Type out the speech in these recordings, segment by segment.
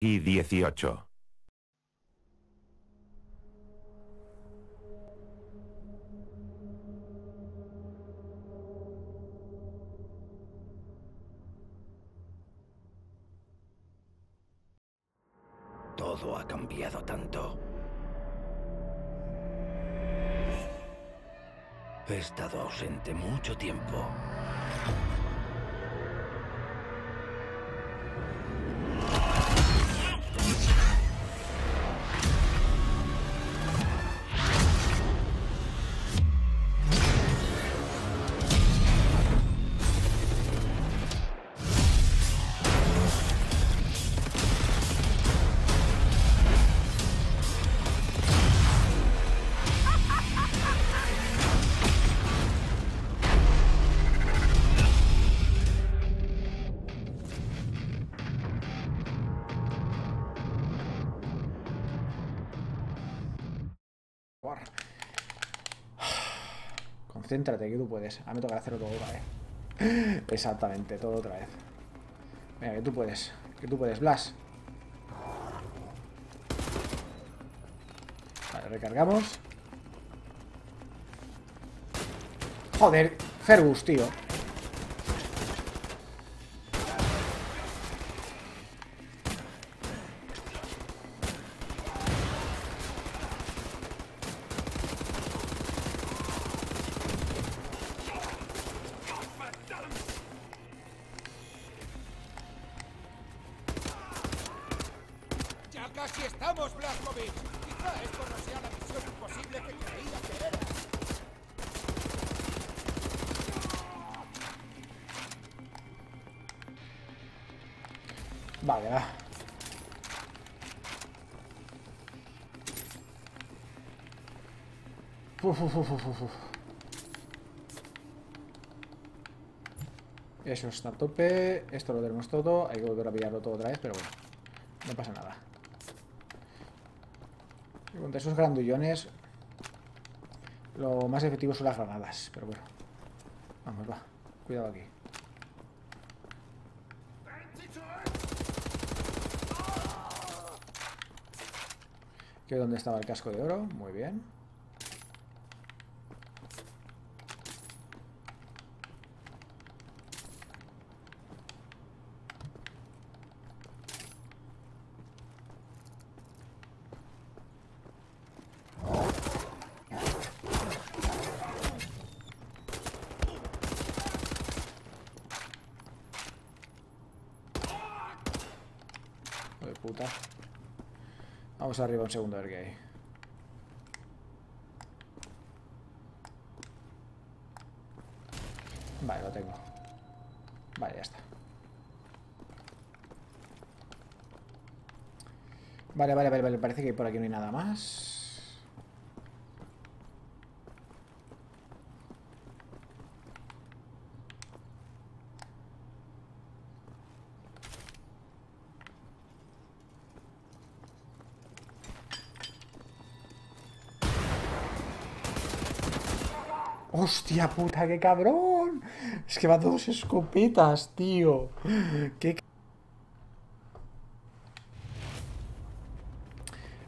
y 18. Todo ha cambiado tanto. He estado ausente mucho tiempo. Concéntrate, que tú puedes. A mí me toca hacerlo todo otra vez. Exactamente, todo otra vez. Venga, que tú puedes. Que tú puedes, Blas. Vale, recargamos. Joder, Fergus, tío. Eso está a tope. Esto lo tenemos todo. Hay que volver a pillarlo todo otra vez, pero bueno. No pasa nada. Contra esos grandullones, lo más efectivo son las granadas. Pero bueno. Vamos, va. Cuidado aquí. Que dónde estaba el casco de oro. Muy bien. Hijo de Vamos arriba un segundo a ver qué hay. Vale, lo tengo. Vale, ya está. Vale, vale, vale, vale. Parece que por aquí no hay nada más. Hostia puta, qué cabrón. Es que va dos escopetas, tío. Qué...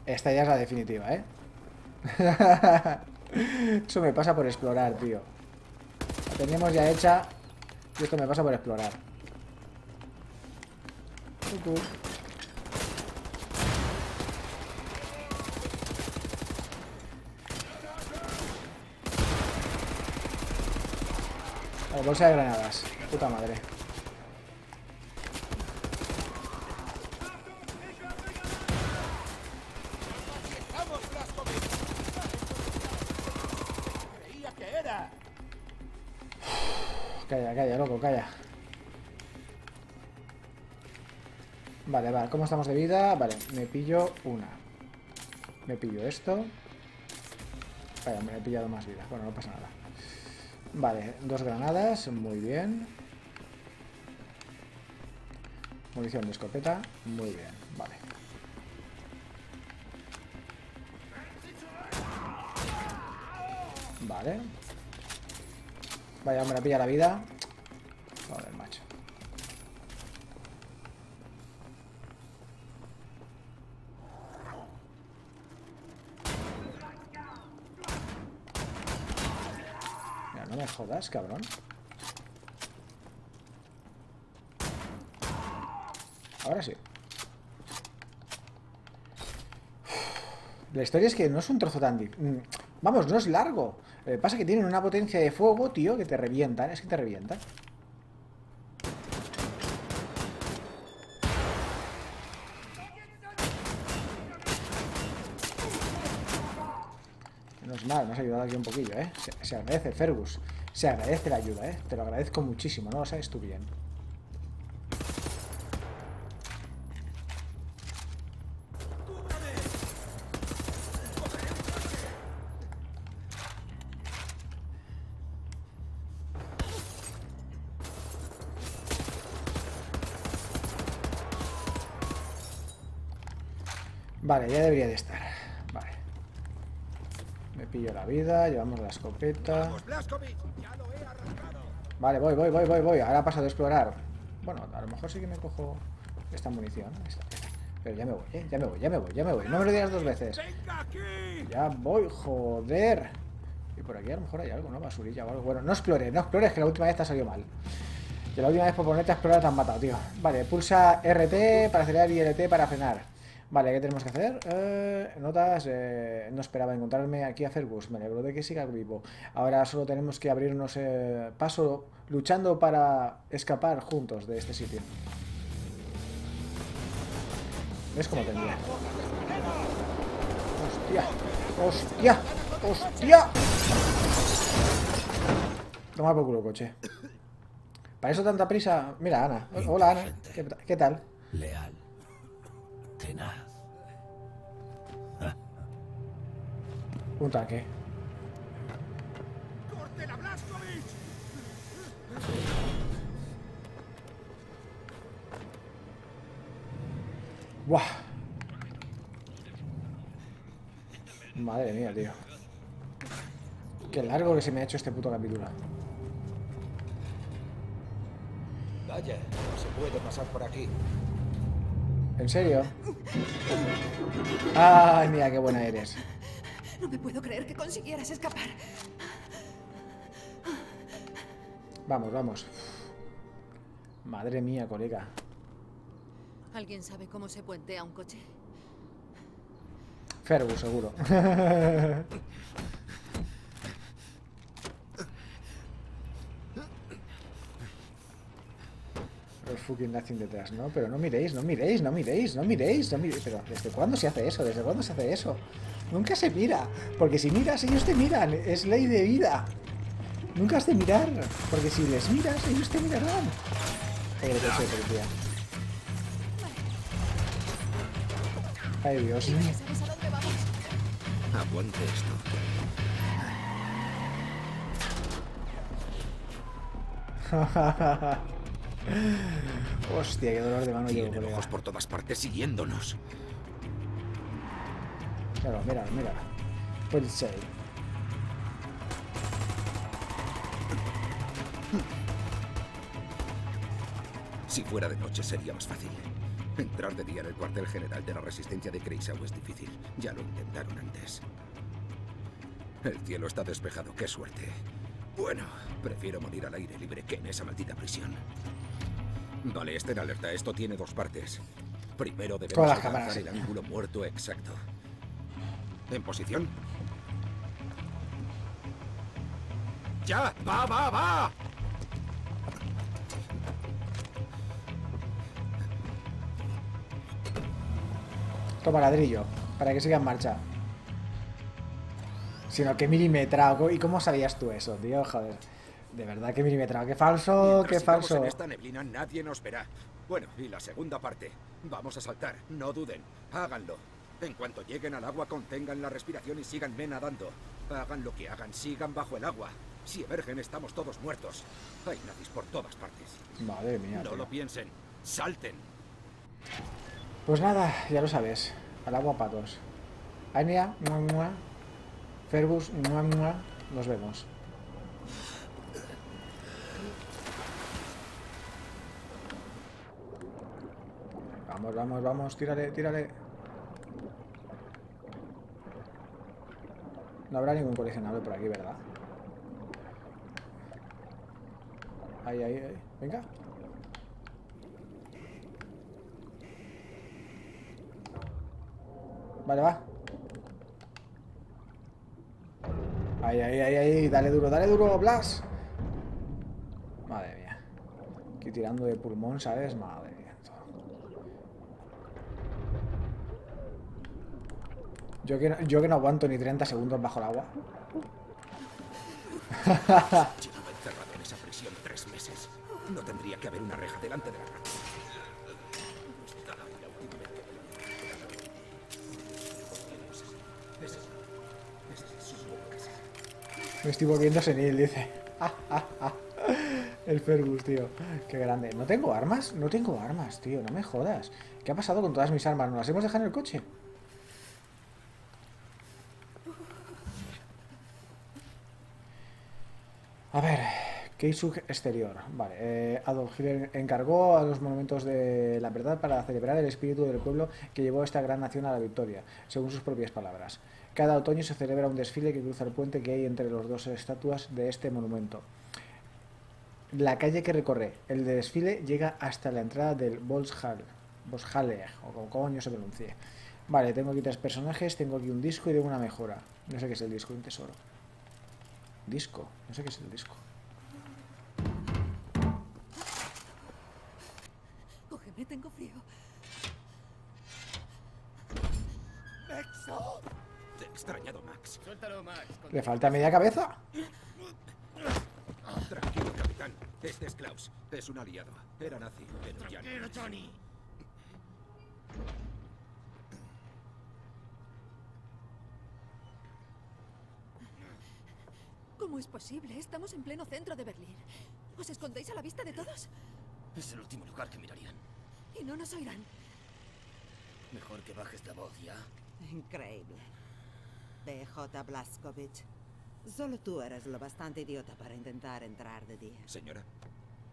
Esta ya es la definitiva, ¿eh? Eso me pasa por explorar, tío. La teníamos ya hecha. Y esto me pasa por explorar. Vale, bolsa de granadas. Puta madre. Calla, calla, loco, calla. Vale, vale, ¿cómo estamos de vida? Vale, me pillo una. Me pillo esto. Vaya, me he pillado más vida. Bueno, no pasa nada. Vale, dos granadas, muy bien. Munición de escopeta, muy bien, vale. Vale. Vaya, hombre, pilla la vida. Joder, macho. me jodas, cabrón. Ahora sí. La historia es que no es un trozo tan... mm, Vamos, no es largo. Lo que pasa que tienen una potencia de fuego, tío, que te revientan. Es que te revientan. Menos mal, me has ayudado aquí un poquillo, ¿eh? Se, se agradece, Fergus. Se agradece la ayuda, ¿eh? Te lo agradezco muchísimo, ¿no? Lo sabes tú bien. Vale, ya debería de estar. Vale. Me pillo la vida, llevamos la escopeta. ¡Vamos, Blaskovich! ¡Ya lo he arrancado! Vale, voy, voy, voy, voy, voy. Ahora paso de explorar. Bueno, a lo mejor sí que me cojo esta munición. esta, esta. Pero ya me voy, ¿eh? Ya me voy, ya me voy, ya me voy. No me lo digas dos veces. Ya voy, joder. Y por aquí a lo mejor hay algo, ¿no? Basurilla o algo. Bueno, no explores, no explores, que la última vez te ha salido mal. Que la última vez por ponerte a explorar te han matado, tío. Vale, pulsa RT para acelerar y LT para frenar. Vale, ¿qué tenemos que hacer? Eh, notas, eh, no esperaba encontrarme aquí a Fergus. Me alegro de que siga vivo. Ahora solo tenemos que abrirnos eh, paso luchando para escapar juntos de este sitio. ¿Ves cómo tendría? ¡Hostia! ¡Hostia! ¡Hostia! Toma por culo, coche. ¿Para eso tanta prisa? Mira, Ana. Hola, Ana. ¿Qué, qué tal? Leal. Tenaz. Un tanque. Madre mía, tío. Qué largo que se me ha hecho este puto capítulo. Vaya, no se puede pasar por aquí. ¿En serio? ¡Ay, mira qué buena eres! No me puedo creer que consiguieras escapar. Vamos, vamos. Madre mía, colega. ¿Alguien sabe cómo se puentea un coche? Fergus, seguro. fucking nothing detrás, ¿no? Pero no miréis, no miréis, no miréis, no miréis, no miréis. Pero ¿desde cuándo se hace eso? ¿Desde cuándo se hace eso? Nunca se mira. Porque si miras, ellos te miran. Es ley de vida. Nunca has de mirar. Porque si les miras, ellos te mirarán. Joder, de policía. Ay, Dios mío. Aguante esto. Hostia, qué dolor de mano llevo, Tienen ojos por todas partes siguiéndonos. Míralo, míralo. Puede ser. Si fuera de noche sería más fácil. Entrar de día en el cuartel general de la resistencia de Kreisau es difícil. Ya lo intentaron antes. El cielo está despejado, qué suerte. Bueno, prefiero morir al aire libre que en esa maldita prisión. Vale, estén alerta. Esto tiene dos partes. Primero debemos alcanzar el ángulo muerto exacto. ¿En posición? ¡Ya! ¡Va, va, va! Toma ladrillo, para que siga en marcha. Sino que milimetrado. ¿Y cómo sabías tú eso, tío? Joder. De verdad, que milimetrado. Qué falso, qué falso. En esta neblina nadie nos verá. Bueno, y la segunda parte. Vamos a saltar, no duden. Háganlo. En cuanto lleguen al agua, contengan la respiración y síganme nadando. Hagan lo que hagan, sigan bajo el agua. Si emergen, estamos todos muertos. Hay nazis por todas partes. Madre mía. No tío. lo piensen. Salten. Pues nada, ya lo sabes. Al agua patos. Anya, mua, mua. Fergus, mua, mua. Nos vemos. Vamos, vamos, vamos. Tírale, tírale. No habrá ningún coleccionable por aquí, ¿verdad? Ahí, ahí, ahí. Venga. Vale, va. Ahí, ahí, ahí, ahí. Dale duro, dale duro, Blas. Madre mía. Aquí tirando de pulmón, ¿sabes? Madre mía. Yo que, no, yo que no aguanto ni 30 segundos bajo el agua. Encerrado en esa prisión tres meses. No tendría que haber una reja delante de la. Me estoy volviendo senil, dice. El Fergus, tío. Qué grande. ¿No tengo armas? No tengo armas, tío. No me jodas. ¿Qué ha pasado con todas mis armas? ¿No las hemos dejado en el coche? A ver, Keisug exterior. Vale, eh, Adolf Hitler encargó a los monumentos de la verdad para celebrar el espíritu del pueblo que llevó a esta gran nación a la victoria, según sus propias palabras. Cada otoño se celebra un desfile que cruza el puente que hay entre las dos estatuas de este monumento. La calle que recorre el desfile llega hasta la entrada del Volkshalle, Volkshalle o como coño se pronuncie. Vale, tengo aquí tres personajes, tengo aquí un disco y tengo una mejora. No sé qué es el disco, un tesoro. Disco, no sé qué es el disco. Cógeme, tengo frío. ¡Nexo! Te he extrañado, Max. Suéltalo, Max. ¿Le falta media cabeza? Tranquilo, capitán. Este es Klaus. Es un aliado. Era nazi, pero ya no. Tranquilo, Johnny. ¿Cómo es posible? Estamos en pleno centro de Berlín. ¿Os escondéis a la vista de todos? Es el último lugar que mirarían. Y no nos oirán. Mejor que bajes la voz, ¿ya? Increíble. BJ Blazkowicz. Solo tú eres lo bastante idiota para intentar entrar de día. Señora,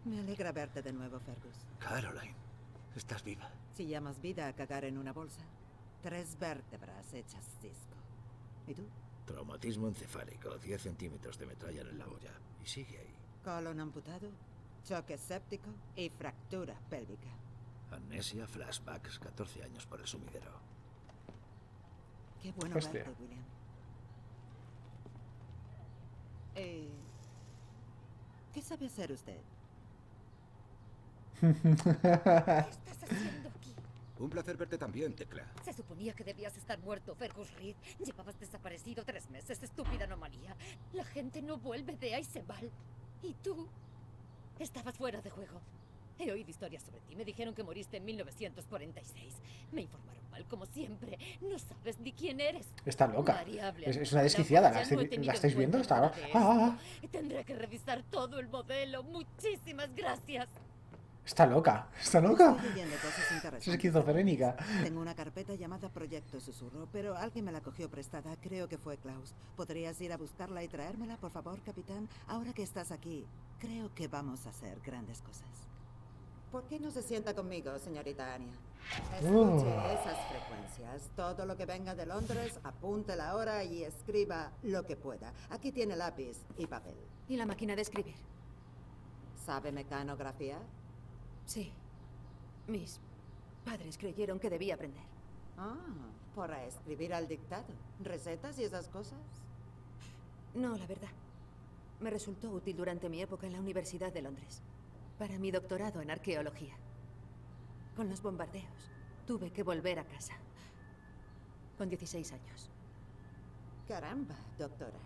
Me alegra verte de nuevo, Fergus. Caroline, estás viva. Si llamas vida a cagar en una bolsa, tres vértebras hechas cisco. ¿Y tú? Traumatismo encefálico, 10 centímetros de metralla en la olla. Y sigue ahí. Colon amputado, choque séptico y fractura pélvica. Amnesia, flashbacks, 14 años por el sumidero. Qué bueno Hostia. verte, William. Eh, ¿Qué sabe hacer usted? ¿Qué estás haciendo aquí? Un placer verte también, Tecla. Se suponía que debías estar muerto, Fergus Reed. Llevabas desaparecido tres meses, estúpida anomalía. La gente no vuelve de Eisenbahn. Y tú estabas fuera de juego. He oído historias sobre ti. Me dijeron que moriste en 1946. Me informaron mal, como siempre. No sabes ni quién eres. Está loca. Es, es una desquiciada. ¿La, no la estáis en viendo? Está... Ah, ah, esto. Tendré que revisar todo el modelo. Muchísimas gracias. Está loca. Está loca. Cosas Es esquizofrénica. Tengo una carpeta llamada Proyecto Susurro, pero alguien me la cogió prestada. Creo que fue Klaus. ¿Podrías ir a buscarla y traérmela, por favor, capitán? Ahora que estás aquí, creo que vamos a hacer grandes cosas. ¿Por qué no se sienta conmigo, señorita Anya? Escuche Oh. esas frecuencias. Todo lo que venga de Londres, apunte la hora y escriba lo que pueda. Aquí tiene lápiz y papel. ¿Y la máquina de escribir? ¿Sabe mecanografía? Sí. Mis padres creyeron que debía aprender. Ah, para escribir al dictado. ¿Recetas y esas cosas? No, la verdad. Me resultó útil durante mi época en la Universidad de Londres. Para mi doctorado en arqueología. Con los bombardeos, tuve que volver a casa. Con 16 años. Caramba, doctora.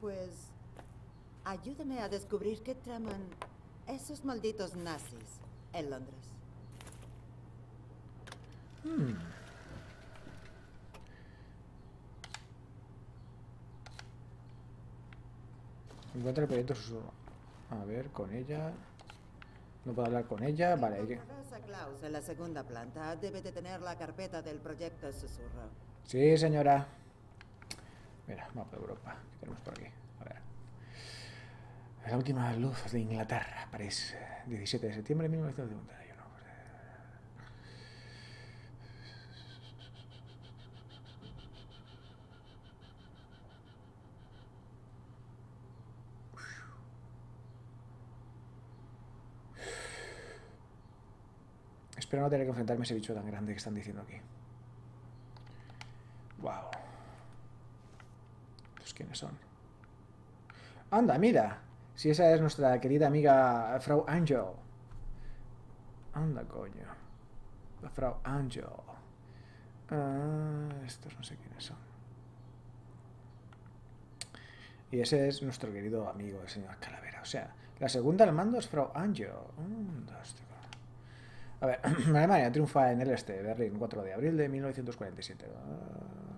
Pues ayúdame a descubrir qué traman esos malditos nazis en Londres. Encuentra el proyecto susurro. A ver, con ella. No puedo hablar con ella. Vale, hay que... Encontrarás a Klaus en la segunda planta. Debe de tener la carpeta del proyecto Susurro. Sí, señora. Mira, mapa de Europa. ¿Qué tenemos por aquí? La última luz de Inglaterra, París, 17 de septiembre de 1951. Espero no tener que enfrentarme a ese bicho tan grande que están diciendo aquí. Wow. Quiénes son? Anda, mira. Si esa es nuestra querida amiga Frau Angel. Anda, coño. La Frau Angel. Ah, estos no sé quiénes son. Y ese es nuestro querido amigo, el señor Calavera. O sea, la segunda al mando es Frau Angel. Fantástico. A ver, Alemania triunfa en el este, Berlín, 4 de abril de 1947. Ah.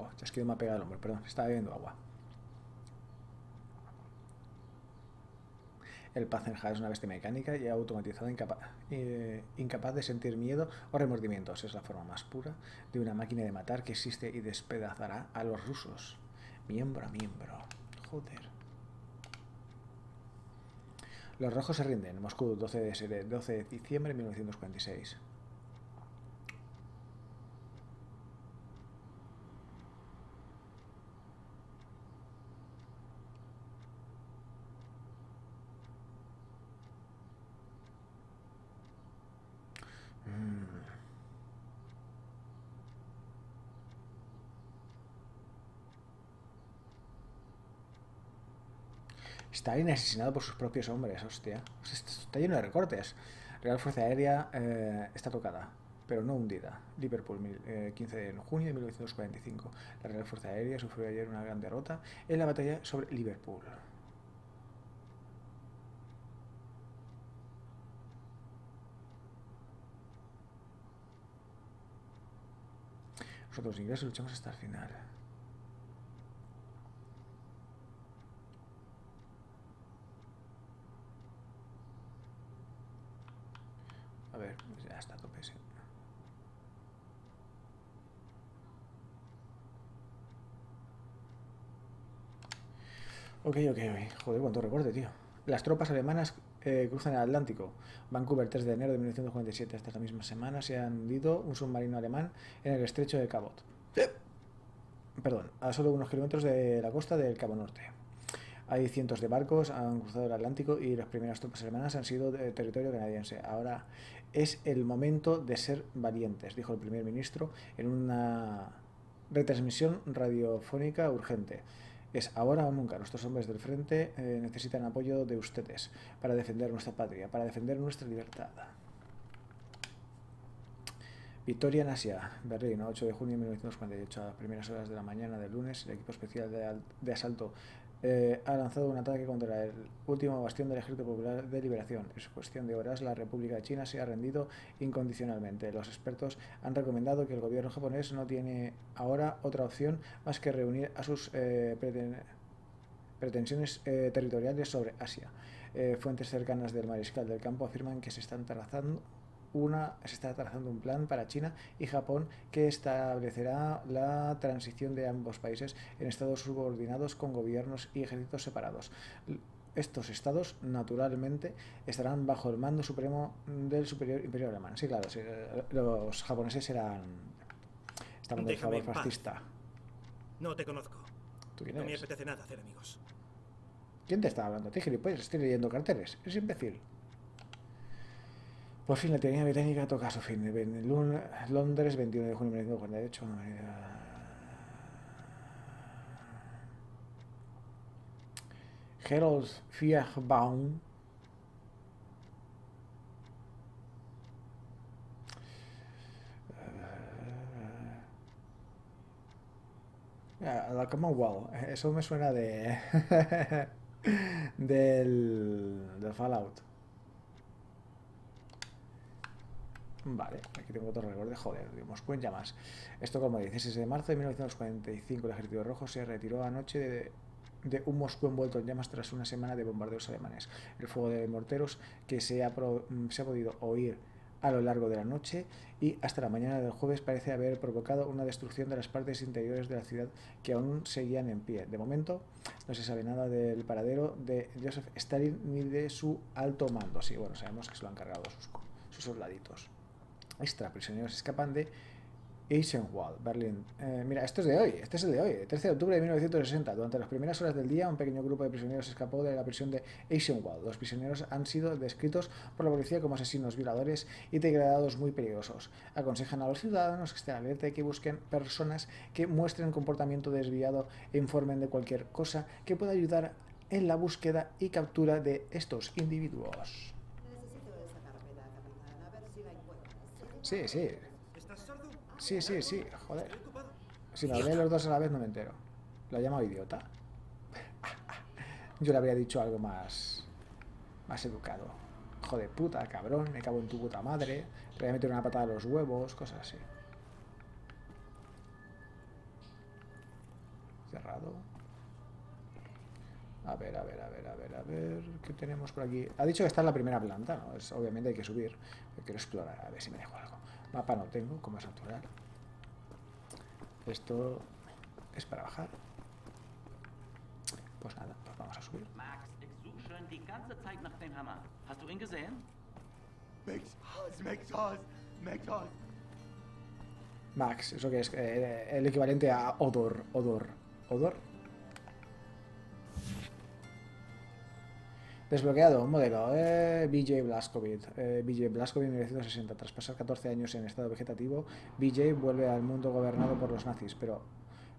Oh, chasquido me ha pegado el hombro, perdón, estaba bebiendo agua. El Panzerhaus es una bestia mecánica y automatizada eh, incapaz de sentir miedo o remordimientos. Es la forma más pura de una máquina de matar que existe y despedazará a los rusos. Miembro a miembro. Joder. Los rojos se rinden. Moscú, 12 de, sere- 12 de diciembre de 1946. Stalin asesinado por sus propios hombres, hostia. Está lleno de recortes. Real Fuerza Aérea eh, está tocada, pero no hundida. Liverpool, mil- eh, 15 de junio de 1945. La Real Fuerza Aérea sufrió ayer una gran derrota en la batalla sobre Liverpool. Nosotros ingleses luchamos hasta el final. A ver, pues ya está a tope, sí. Ok, ok, ok. Joder, cuánto recorte, tío. Las tropas alemanas eh, cruzan el Atlántico. Vancouver, 3 de enero de 1947. Hasta la misma semana se ha hundido un submarino alemán en el estrecho de Cabot. Perdón, a solo unos kilómetros de la costa del Cabo Norte. Hay cientos de barcos, han cruzado el Atlántico y las primeras tropas alemanas han sido de territorio canadiense. Ahora es el momento de ser valientes, dijo el primer ministro en una retransmisión radiofónica urgente. Es ahora o nunca. Nuestros hombres del frente eh, necesitan apoyo de ustedes para defender nuestra patria, para defender nuestra libertad. Victoria en Asia, Berlín, 8 de junio de 1948. A las primeras horas de la mañana del lunes, el equipo especial de, de asalto eh, ha lanzado un ataque contra el último bastión del Ejército Popular de Liberación. En cuestión de horas, la República de China se ha rendido incondicionalmente. Los expertos han recomendado que el gobierno japonés no tiene ahora otra opción más que reunir a sus eh, preten- pretensiones eh, territoriales sobre Asia. Eh, fuentes cercanas del mariscal del campo afirman que se están trazando una, se está trazando un plan para China y Japón que establecerá la transición de ambos países en estados subordinados con gobiernos y ejércitos separados. Estos estados, naturalmente, estarán bajo el mando supremo del superior imperio alemán. Sí, claro, sí, los japoneses eran... Estaban del favor paz. fascista. No te conozco. ¿Tú quién No me apetece nada hacer amigos. ¿Quién te está hablando? ti, gilipollas? Estoy leyendo carteles. Es imbécil. Por fin la tiranía británica toca su fin. Londres, 21 de junio de 1948. Harold Fierbaum Ah, la Commonwealth. Eso me suena de. del Fallout. Vale, aquí tengo otro recuerdo. Joder, de Moscú en llamas. Esto como 16 de marzo de 1945. El ejército rojo se retiró anoche de, de un Moscú envuelto en llamas tras una semana de bombardeos alemanes. El fuego de morteros que se ha, pro- mm, se ha podido oír a lo largo de la noche y hasta la mañana del jueves parece haber provocado una destrucción de las partes interiores de la ciudad que aún seguían en pie. De momento no se sabe nada del paradero de Joseph Stalin ni de su alto mando. Sí, bueno, sabemos que se lo han cargado sus, sus soldaditos. Extra prisioneros escapan de Eisenwald, Berlín. Eh, mira, esto es de hoy, este es el de hoy, 13 de octubre de 1960. Durante las primeras horas del día, un pequeño grupo de prisioneros escapó de la prisión de Eisenwald. Los prisioneros han sido descritos por la policía como asesinos, violadores y degradados muy peligrosos. Aconsejan a los ciudadanos que estén alerta y que busquen personas que muestren comportamiento desviado e informen de cualquier cosa que pueda ayudar en la búsqueda y captura de estos individuos. Necesito esa carpeta, capitán, a ver si la encuentras. Sí, sí, ¿Estás sordo? sí, sí, sí, joder. Si lo hablé los dos a la vez no me entero. ¿Lo ha llamado idiota? Yo le habría dicho algo más. más educado. Hijo de puta, cabrón, me cago en tu puta madre. Te voy a meter una patada a los huevos, cosas así. Cerrado. A ver, a ver, a ver, a ver, a ver. ¿Qué tenemos por aquí? Ha dicho que está en la primera planta, ¿no? Es, obviamente hay que subir. Yo quiero explorar, a ver si me dejo algo. Mapa no tengo, como es natural. Esto es para bajar. Pues nada, pues vamos a subir. Max, ich suche schon die ganze Zeit nach dem Hammer. Hast du ihn gesehen? Makes Oz, makes Oz, makes Oz. Max, eso que es Eh, el equivalente a Odor, Odor, Odor. Desbloqueado, modelo, eh, BJ Blazkowicz, eh, BJ Blazkowicz 1960. Tras pasar 14 años en estado vegetativo, BJ vuelve al mundo gobernado por los nazis, pero,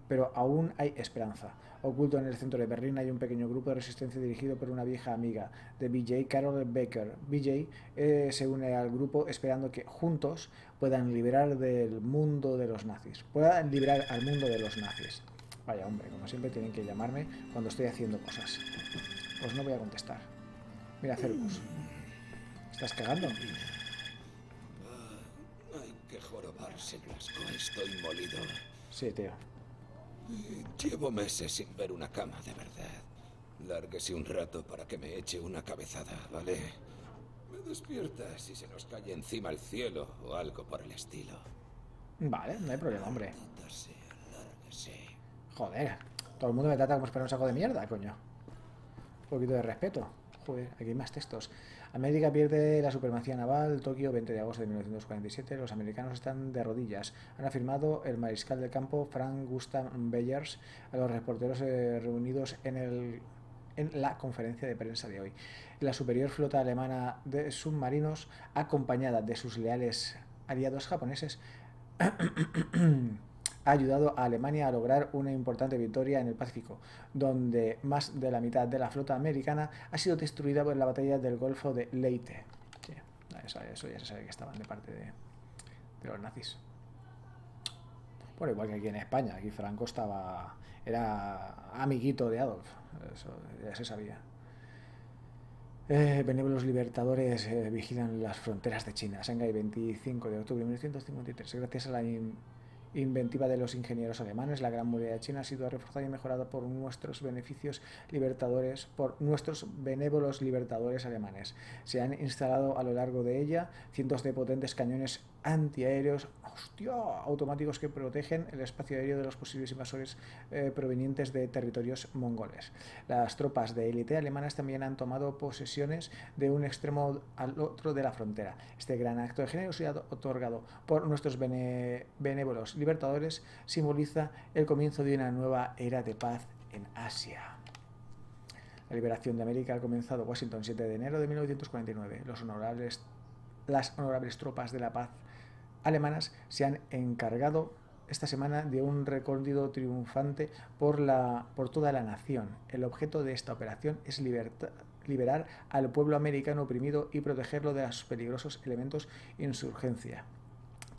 pero aún hay esperanza. Oculto en el centro de Berlín hay un pequeño grupo de resistencia dirigido por una vieja amiga de BJ, Carol Baker. BJ eh, se une al grupo esperando que juntos puedan liberar del mundo de los nazis. Puedan liberar al mundo de los nazis. Vaya hombre, como siempre tienen que llamarme cuando estoy haciendo cosas. Pues no voy a contestar. Mira, Cervus. ¿Estás cagando? Hay que jorobarse, Blasco. Estoy molido. Sí, tío. Llevo meses sin ver una cama de verdad. Lárguese un rato para que me eche una cabezada, ¿vale? Me despierta si se nos cae encima el cielo o algo por el estilo. Vale, no hay problema, hombre. Sea. Joder, todo el mundo me trata como si fuera un saco de mierda, coño. Un poquito de respeto. Joder, aquí hay más textos. América pierde la supremacía naval, Tokio, 20 de agosto de 1947. Los americanos están de rodillas. Han afirmado el mariscal de campo Frank Gustav Beyers a los reporteros eh, reunidos en, el, en la conferencia de prensa de hoy. La superior flota alemana de submarinos, acompañada de sus leales aliados japoneses, ha ayudado a Alemania a lograr una importante victoria en el Pacífico, donde más de la mitad de la flota americana ha sido destruida por la batalla del Golfo de Leyte. Eso, ya se sabe que estaban de parte de, los nazis. Bueno, igual que aquí en España, aquí Franco estaba era amiguito de Adolf, eso ya se sabía. Eh, benévolos libertadores eh, vigilan las fronteras de China. Shanghái, 25 de octubre de 1953. Gracias a la inventiva de los ingenieros alemanes, la Gran Muralla China ha sido reforzada y mejorada por nuestros beneficios libertadores, por nuestros benévolos libertadores alemanes. Se han instalado a lo largo de ella cientos de potentes cañones antiaéreos hostia, automáticos que protegen el espacio aéreo de los posibles invasores eh, provenientes de territorios mongoles. Las tropas de élite alemanas también han tomado posesiones de un extremo al otro de la frontera. Este gran acto de generosidad otorgado por nuestros bene- benévolos libertadores simboliza el comienzo de una nueva era de paz en Asia. La liberación de América ha comenzado Washington 7 de enero de 1949. Los honorables, las honorables tropas de la paz alemanas se han encargado esta semana de un recorrido triunfante por, la, por toda la nación. El objeto de esta operación es liberar al pueblo americano oprimido y protegerlo de los peligrosos elementos insurgencia.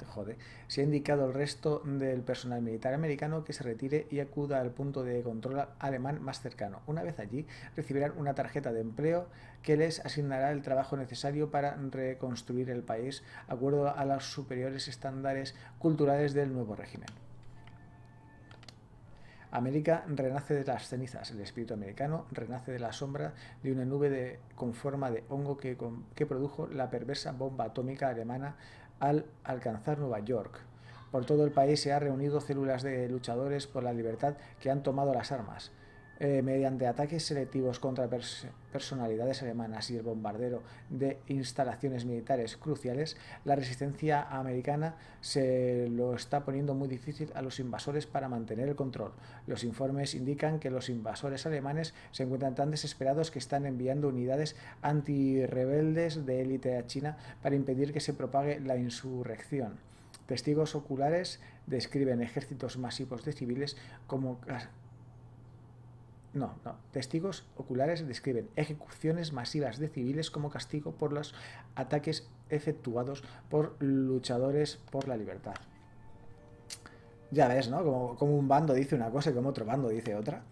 Jode. Se ha indicado al resto del personal militar americano que se retire y acuda al punto de control alemán más cercano. Una vez allí, recibirán una tarjeta de empleo que les asignará el trabajo necesario para reconstruir el país, acuerdo a los superiores estándares culturales del nuevo régimen. América renace de las cenizas. El espíritu americano renace de la sombra de una nube con forma de hongo que, que produjo la perversa bomba atómica alemana al alcanzar Nueva York. Por todo el país se han reunido células de luchadores por la libertad que han tomado las armas. Eh, mediante ataques selectivos contra pers- personalidades alemanas y el bombardero de instalaciones militares cruciales, la resistencia americana se lo está poniendo muy difícil a los invasores para mantener el control. Los informes indican que los invasores alemanes se encuentran tan desesperados que están enviando unidades antirrebeldes de élite a China para impedir que se propague la insurrección. Testigos oculares describen ejércitos masivos de civiles como no, no. Testigos oculares describen ejecuciones masivas de civiles como castigo por los ataques efectuados por luchadores por la libertad. Ya ves, ¿no? Como, un bando dice una cosa y como otro bando dice otra.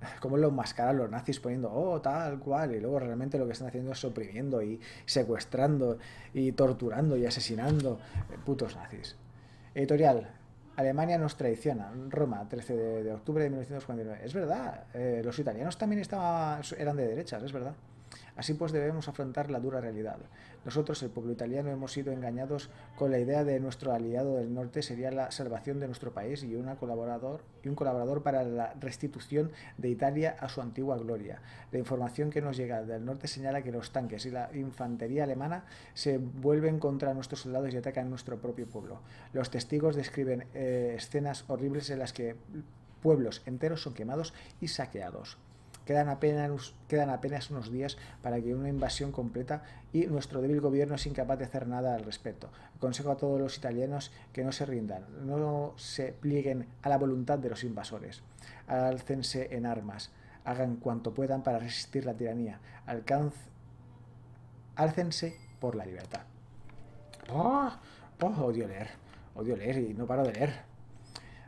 Como lo enmascaran los nazis poniendo, oh, tal cual, y luego realmente lo que están haciendo es oprimiendo y secuestrando y torturando y asesinando. Eh, Putos nazis. Editorial. Alemania nos traiciona. Roma, 13 de, de octubre de 1949. Es verdad, eh, los italianos también estaban, eran de derechas, es verdad. Así pues debemos afrontar la dura realidad. Nosotros, el pueblo italiano, hemos sido engañados con la idea de nuestro aliado del norte sería la salvación de nuestro país y, un colaborador para la restitución de Italia a su antigua gloria. La información que nos llega del norte señala que los tanques y la infantería alemana se vuelven contra nuestros soldados y atacan nuestro propio pueblo. Los testigos describen eh, escenas horribles en las que pueblos enteros son quemados y saqueados. Quedan apenas, quedan apenas unos días para que una invasión completa y nuestro débil gobierno es incapaz de hacer nada al respecto. Aconsejo a todos los italianos que no se rindan, no se plieguen a la voluntad de los invasores. Álcense en armas, hagan cuanto puedan para resistir la tiranía. Alcanz... Álcense por la libertad. ¡Oh! ¡Oh! Odio leer. Odio leer y no paro de leer.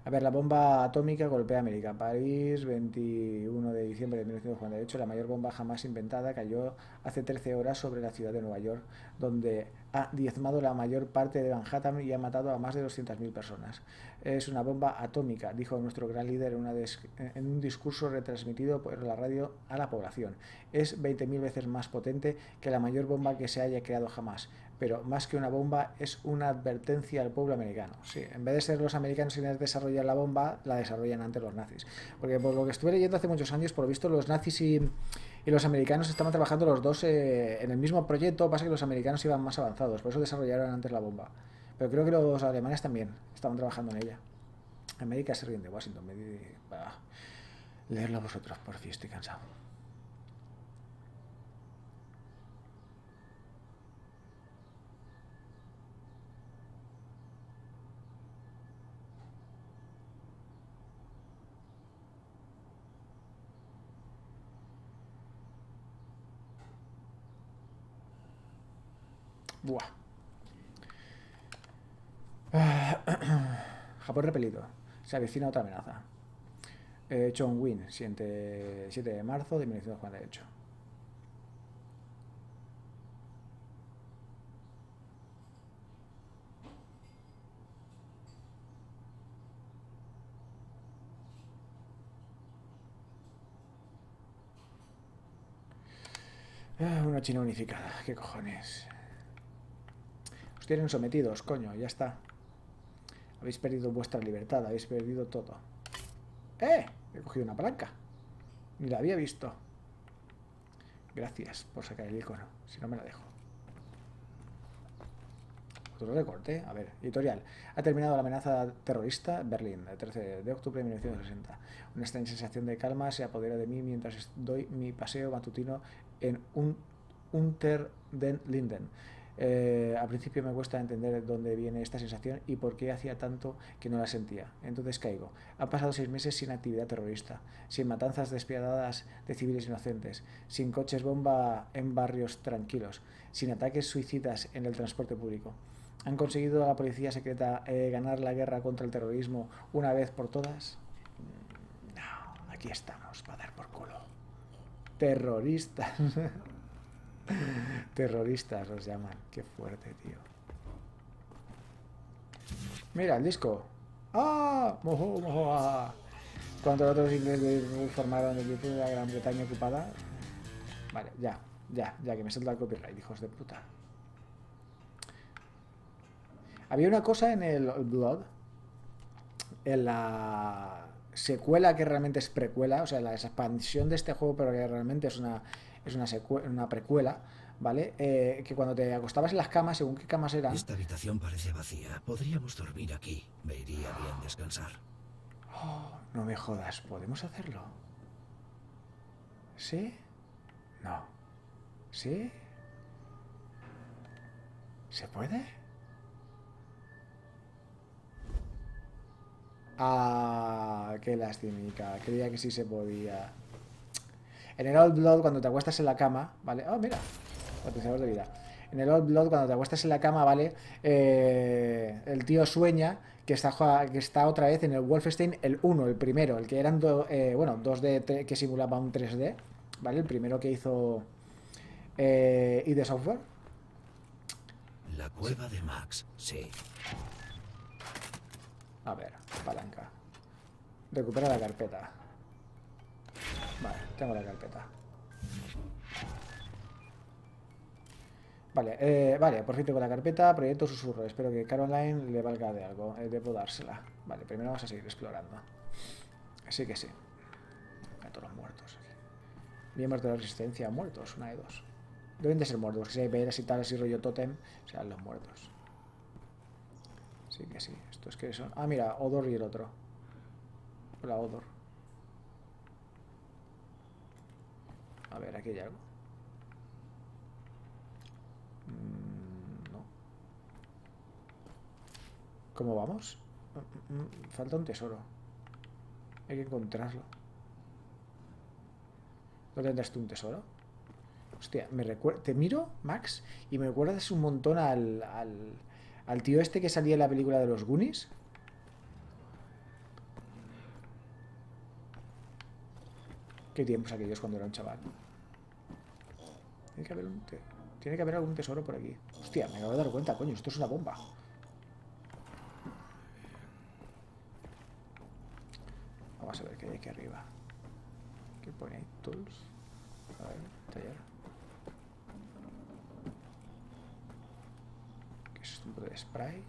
A ver, la bomba atómica golpea América. París, 21 de diciembre de 1948. La mayor bomba jamás inventada cayó hace 13 horas sobre la ciudad de Nueva York, donde ha diezmado la mayor parte de Manhattan y ha matado a más de 200.000 personas. Es una bomba atómica, dijo nuestro gran líder en, en un discurso retransmitido por la radio a la población. Es 20.000 veces más potente que la mayor bomba que se haya creado jamás pero más que una bomba es una advertencia al pueblo americano. Sí, en vez de ser los americanos quienes desarrollan la bomba, la desarrollan antes los nazis. Porque por lo que estuve leyendo hace muchos años, por lo visto los nazis y, los americanos estaban trabajando los dos eh, en el mismo proyecto, pasa que los americanos iban más avanzados, por eso desarrollaron antes la bomba. Pero creo que los alemanes también estaban trabajando en ella. América se ríen de Washington. Me bah, leerlo vosotros, por fin estoy cansado. Buah. Japón repelido. Se avecina otra amenaza. Eh, Chongwin, 7, 7 de marzo de 1948. Ah, una China unificada, qué cojones. Os tienen sometidos, coño, ya está. Habéis perdido vuestra libertad, habéis perdido todo. ¡Eh! He cogido una palanca. Ni la había visto. Gracias por sacar el icono, si no me la dejo. Otro recorte, a ver, editorial. Ha terminado la amenaza terrorista Berlín, el 13 de octubre de 1960. Una extraña sensación de calma se apodera de mí mientras doy mi paseo matutino en un Unter den Linden. Eh, al principio me cuesta entender dónde viene esta sensación y por qué hacía tanto que no la sentía. Entonces caigo. Han pasado seis meses sin actividad terrorista, sin matanzas despiadadas de civiles inocentes, sin coches bomba en barrios tranquilos, sin ataques suicidas en el transporte público. ¿Han conseguido la policía secreta eh, ganar la guerra contra el terrorismo una vez por todas? Mm, No, aquí estamos para dar por culo. Terroristas. Terroristas los llaman. Qué fuerte, tío. Mira, el disco. ¡Ah! ¡Mojo, mojo! ah! Cuando otros ingleses informaron de que la Gran Bretaña ocupada. Vale, ya, ya, ya que me salta el copyright, hijos de puta. Había una cosa en el Blood, en la, secuela que realmente es precuela, o sea, la expansión de este juego, pero que realmente es una, es una, una precuela, ¿vale? Eh, que cuando te acostabas en las camas, según qué camas eran, Esta habitación parece vacía. Podríamos dormir aquí. Me iría bien descansar. no me jodas, ¿podemos hacerlo? ¿Sí? No. ¿Sí? ¿Se puede? Ah, qué lastimica. Creía que sí se podía. En el Old Blood, cuando te acuestas en la cama, ¿vale? Oh, mira, potenciador de vida. En el Old Blood, cuando te acuestas en la cama, ¿vale? Eh, el tío sueña que está, que está otra vez en el Wolfenstein, el 1, el primero, el que eran, do- eh, bueno, 2D tre- que simulaba un 3D, ¿vale? El primero que hizo eh, ID Software. La cueva de Max. Sí. A ver, palanca. Recupera la carpeta. Vale, tengo la carpeta. Vale, eh, vale, por fin tengo la carpeta. Proyecto susurro. Espero que Caroline le valga de algo. Eh, debo dársela. Vale, primero vamos a seguir explorando. Así que sí. A todos los muertos aquí. Miembros de la resistencia muertos, una de dos. Deben de ser muertos, si hay veras y tales y rollo totem, sean los muertos. Sí que sí. Esto es que son. Ah, mira, Odor y el otro. Hola, Odor. A ver, aquí hay algo. Mm, no. ¿Cómo vamos? Mm, mm, Falta un tesoro. Hay que encontrarlo. ¿No tendrás tú un tesoro? Hostia, me. Te miro, Max, y me recuerdas un montón al, al, al tío este que salía en la película de los Goonies. Qué tiempos aquellos cuando era un chaval. Tiene que haber un algún tesoro por aquí. Hostia, me acabo de dar cuenta, coño, esto es una bomba. Vamos a ver qué hay aquí arriba. ¿Qué pone ahí? Tools. A ver, taller. ¿Qué es? Un de spray.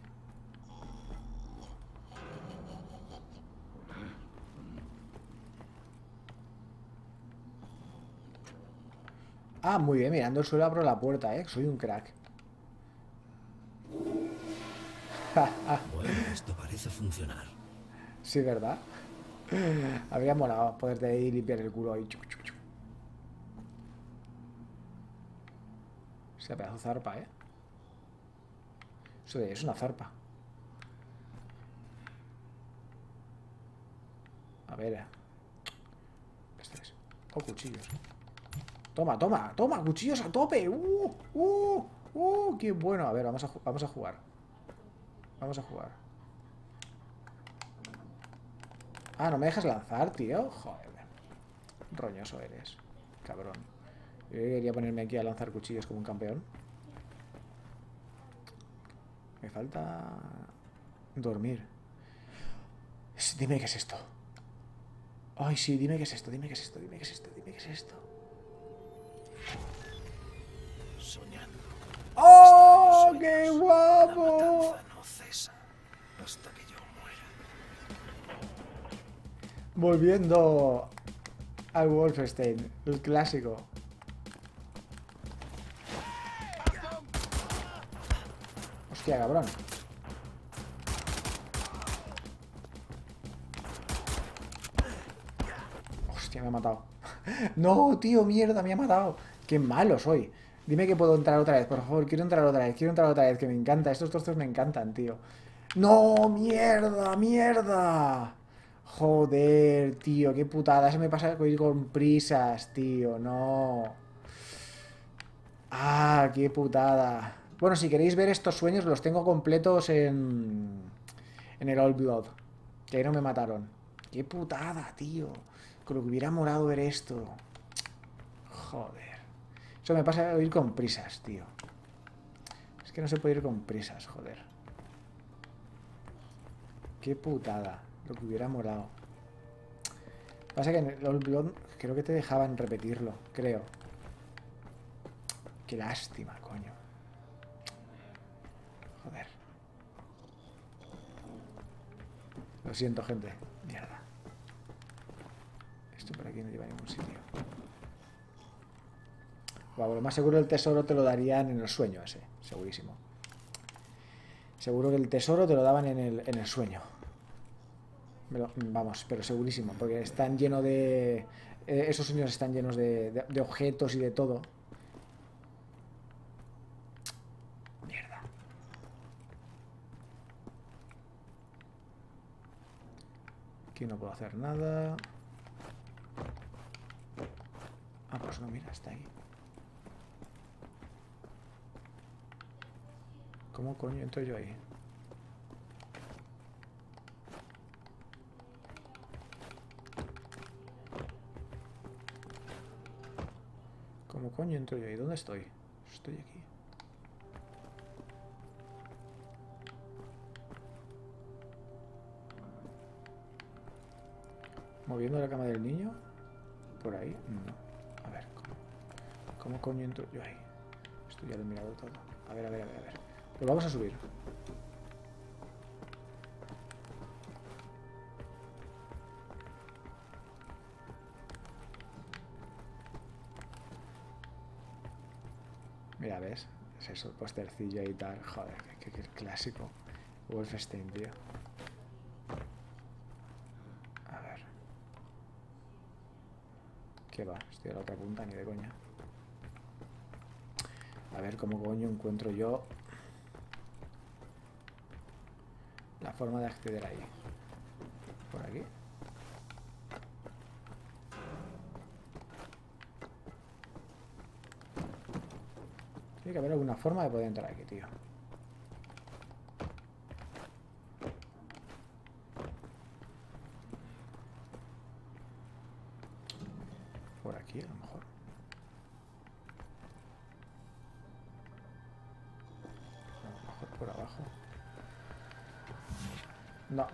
Ah, muy bien, mirando el suelo abro la puerta, eh. Soy un crack. Bueno, esto parece funcionar. Sí, ¿verdad? Habría molado poderte ahí limpiar el culo ahí. chuc, chuc, chuc. O sea, pedazo de zarpa, ¿eh? Eso de- es una zarpa. A ver. eh. Este es. Oh, cuchillos. Toma, toma, toma, cuchillos a tope. Uh, uh, uh, qué bueno. A ver, vamos a, vamos a jugar. Vamos a jugar. Ah, no me dejas lanzar, tío. Joder. Roñoso eres. Cabrón. Yo quería ponerme aquí a lanzar cuchillos como un campeón. Me falta dormir. Dime qué es esto. Ay, sí, dime qué es esto, dime qué es esto, dime qué es esto, dime qué es esto. Soñando. ¡Oh, qué guapo! No cesa hasta que yo muera. Volviendo al Wolfenstein, el clásico. Hostia, cabrón. Hostia, me ha matado. No, tío, mierda, me ha matado. Qué malo soy. Dime que puedo entrar otra vez, por favor. Quiero entrar otra vez, quiero entrar otra vez, que me encanta. Estos trozos me encantan, tío. No, mierda, mierda. Joder, tío, qué putada. Se me pasa con prisas, tío. No. Ah, qué putada. Bueno, si queréis ver estos sueños, los tengo completos en. En el Old Blood. Que ahí no me mataron. Qué putada, tío. Con lo que hubiera molado ver esto. Joder. Eso me pasa ir con prisas, tío. Es que no se puede ir con prisas, joder. Qué putada. Lo que hubiera molado. Pasa que en el Old Blood creo que te dejaban repetirlo, creo. Qué lástima, coño. Joder. Lo siento, gente. Mierda. Esto por aquí no lleva a ningún sitio. Bueno, lo más seguro el tesoro te lo darían en el sueño ese, segurísimo. Seguro que el tesoro te lo daban en el, en el sueño. Vamos, pero segurísimo, porque están llenos de... eh, esos sueños están llenos de, de- de objetos y de todo. Mierda. Aquí no puedo hacer nada. Ah, pues no, mira, está ahí. ¿Cómo coño entro yo ahí? ¿Cómo coño entro yo ahí? ¿Dónde estoy? Estoy aquí. ¿Moviendo la cama del niño? ¿Por ahí? No. A ver, ¿cómo, coño entro yo ahí? Esto ya lo he mirado todo. A ver, a ver, a ver, a ver. Pues vamos a subir. Mira, ¿ves? Es eso, el postercillo y tal. Joder, qué, qué- qué clásico. Wolfenstein, tío. A ver. ¿Qué va? Estoy a la otra punta, ni de coña. A ver cómo coño encuentro yo la forma de acceder ahí. Por aquí. Tiene que haber alguna forma de poder entrar aquí, tío.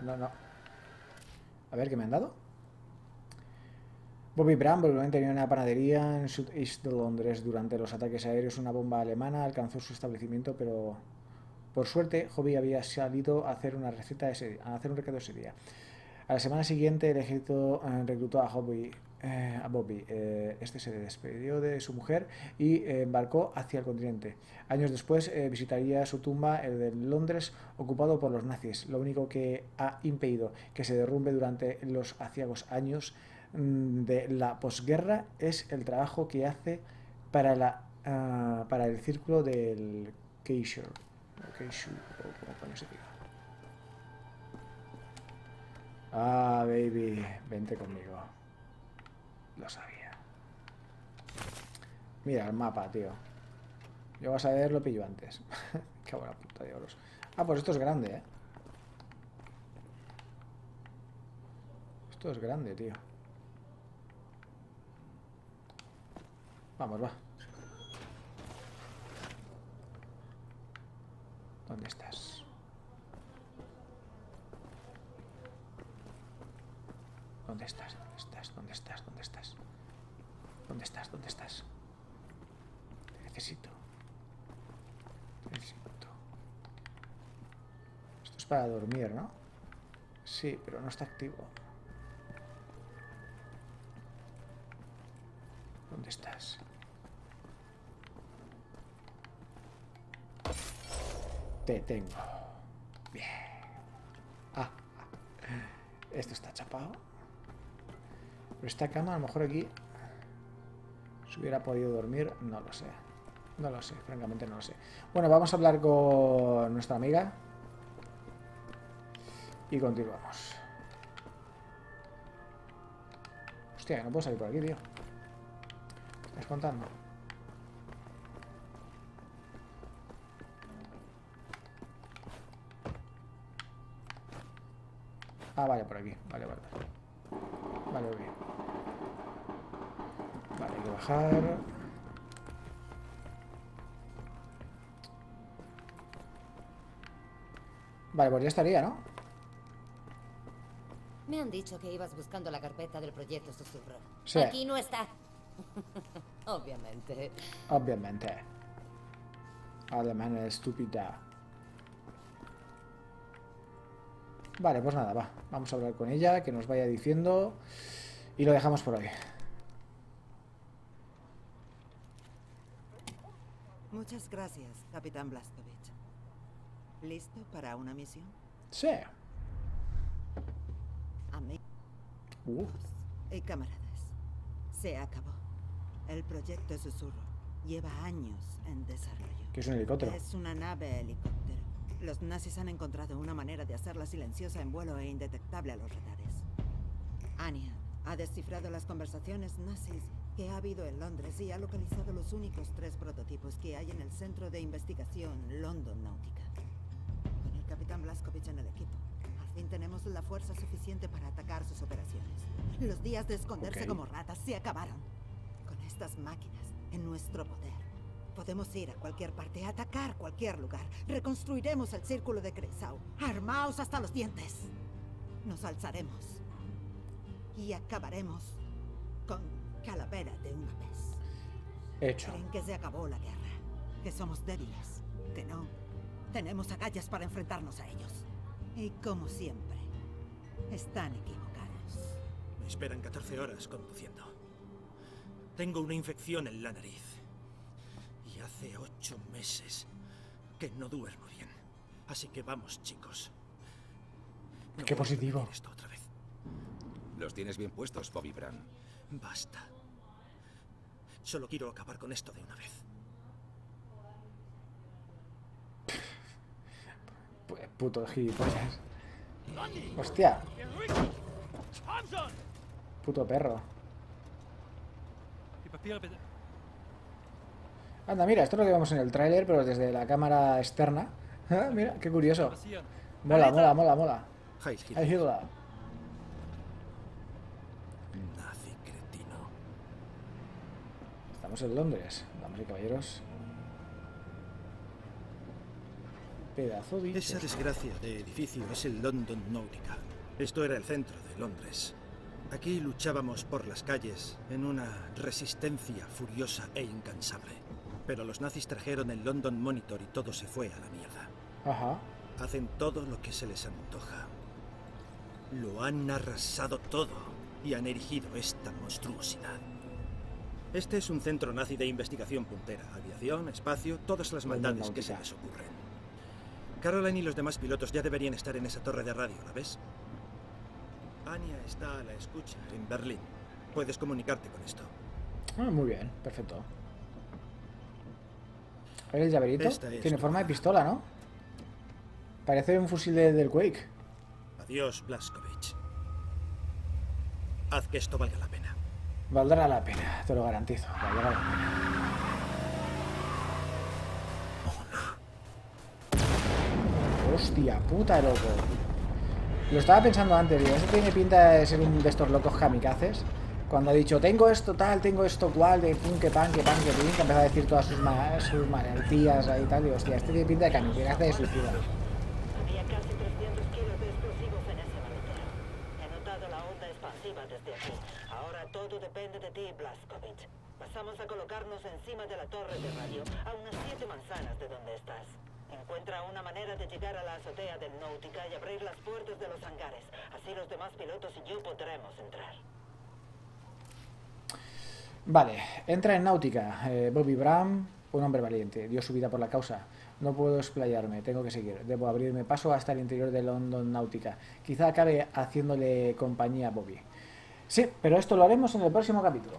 No, no. A ver, ¿qué me han dado? Bobby Brown probablemente tenía una panadería en Southeast de Londres. Durante los ataques aéreos, una bomba alemana alcanzó su establecimiento, pero por suerte, Hobby había salido a hacer una receta ese, a hacer un recado ese día. A la semana siguiente, el ejército eh, reclutó a Hobby, eh, a Bobby. Eh, este se despidió de su mujer y eh, embarcó hacia el continente. Años después visitaría su tumba, el de Londres, ocupado por los nazis. Lo único que ha impedido que se derrumbe durante los aciagos años mm, de la posguerra es el trabajo que hace para, la, ah, para el círculo del Keishore. o Keishu, o como coño se diga. Ah, baby, vente conmigo. Lo sabía. Mira el mapa, tío. Yo vas a ver, lo pillo antes. Qué buena puta de oros. Ah, pues esto es grande, ¿eh? Esto es grande, tío. Vamos, va. ¿Dónde estás? ¿Dónde estás? ¿Dónde estás? ¿Dónde estás? ¿Dónde estás? ¿Dónde estás? ¿Dónde estás? Te necesito. Te necesito. Esto es para dormir, ¿no? Sí, pero no está activo. ¿Dónde estás? Te tengo. Bien. Ah, ah. Esto está chapado. Pero esta cama, a lo mejor aquí. Si hubiera podido dormir, no lo sé. No lo sé, francamente no lo sé. Bueno, vamos a hablar con nuestra amiga. Y continuamos. Hostia, no puedo salir por aquí, tío. ¿Qué estás contando? Ah, vale, por aquí. Vale. Vale, Vale, bien. Vale, hay que bajar. Vale, pues ya estaría, ¿no? Me han dicho que ibas buscando la carpeta del proyecto Susurro. Sí. Aquí no está. Obviamente. Obviamente. Alemana estúpida. Vale, pues nada, va. Vamos a hablar con ella, que nos vaya diciendo. Y lo dejamos por hoy. Muchas gracias, Capitán Blaskovich. ¿Listo para una misión? Sí. Amigos Uh, y camaradas, se acabó. El proyecto Susurro lleva años en desarrollo. que es un helicóptero. Es una nave helicóptero. Los nazis han encontrado una manera de hacerla silenciosa en vuelo e indetectable a los radares. Anya ha descifrado las conversaciones nazis que ha habido en Londres y ha localizado los únicos tres prototipos que hay en el Centro de Investigación London Náutica. Con el capitán Blaskovich en el equipo, al fin tenemos la fuerza suficiente para atacar sus operaciones. Los días de esconderse Ok. como ratas se acabaron. Con estas máquinas en nuestro poder, podemos ir a cualquier parte, atacar cualquier lugar. Reconstruiremos el círculo de Kreisau. Armaos hasta los dientes. Nos alzaremos. Y acabaremos con calavera de una vez. Hecho. Creen que se acabó la guerra, que somos débiles, que no. Tenemos agallas para enfrentarnos a ellos. Y como siempre, están equivocados. Me esperan 14 horas conduciendo. Tengo una infección en la nariz. Y hace ocho meses que no duermo bien. Así que vamos, chicos. No Qué positivo. esto otra vez. Los tienes bien puestos, Bobby Brown. Basta. Solo quiero acabar con esto de una vez. Pu- Puto gilipollas. Hostia. Puto perro. Anda, mira, esto es lo que vemos en el tráiler, pero desde la cámara externa. Ah, mira, qué curioso. Mola, mola, mola, mola. Heil Ahí Hitler, Hitler. nazi cretino. Estamos en Londres, damas y caballeros. Pedazo de Esa desgracia de edificio es el London Nautica. Esto era el centro de Londres. Aquí luchábamos por las calles en una resistencia furiosa e incansable. Pero los nazis trajeron el London Monitor y todo se fue a la mierda. Ajá. Hacen todo lo que se les antoja. Lo han arrasado todo y han erigido esta monstruosidad. Este es un centro nazi de investigación puntera. Aviación, espacio, todas las maldades que se les ocurren. Caroline y los demás pilotos ya deberían estar en esa torre de radio, ¿la ves? Anya está a la escucha en Berlín. Puedes comunicarte con esto. Ah, muy bien, perfecto. A ver el llaverito. Es Tiene forma de pistola, ¿no? Parece un fusil de- del Quake. Adiós, Blaskovich. Haz que esto valga la pena. Valdrá la pena, te lo garantizo. Valdrá la pena. Hostia puta, loco. Lo estaba pensando antes, digo, eso tiene pinta de ser un de estos locos kamikazes. Cuando ha dicho, tengo esto tal, tengo esto cual, de pum, que pan, que pan, que pin, que empezó a decir todas sus, ma sus ahí y tal. Digo, hostia, este tiene pinta de kamikaze de suicida. Había casi 300 kilos de explosivos en ese maletero. He notado la onda expansiva desde aquí. Todo depende de ti, Blaskovich. Pasamos a colocarnos encima de la torre de radio, a unas siete manzanas de donde estás. Encuentra una manera de llegar a la azotea del Náutica y abrir las puertas de los hangares. Así los demás pilotos y yo podremos entrar. Vale, entra en náutica. Eh, Bobby Brown, un hombre valiente, dio su vida por la causa. No puedo explayarme, tengo que seguir. Debo abrirme paso hasta el interior de London Náutica. Quizá acabe haciéndole compañía a Bobby. Sí, pero esto lo haremos en el próximo capítulo.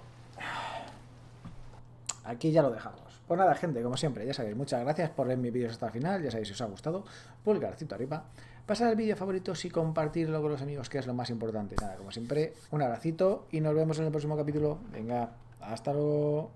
Aquí ya lo dejamos. Pues nada, gente, como siempre, ya sabéis, muchas gracias por ver mis vídeos hasta el final. Ya sabéis, si os ha gustado, pulgarcito arriba. Pasar al vídeo favoritos y compartirlo con los amigos, que es lo más importante. Nada, como siempre, un abracito y nos vemos en el próximo capítulo. Venga, hasta luego.